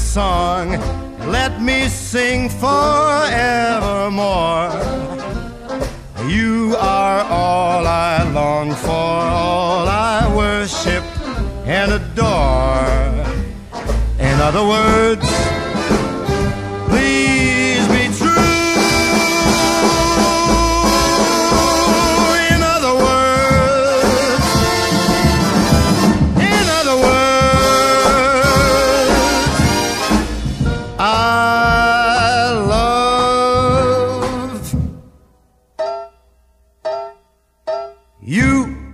song let me sing forevermore. You are all I long for, all I worship and adore. In other words, please. You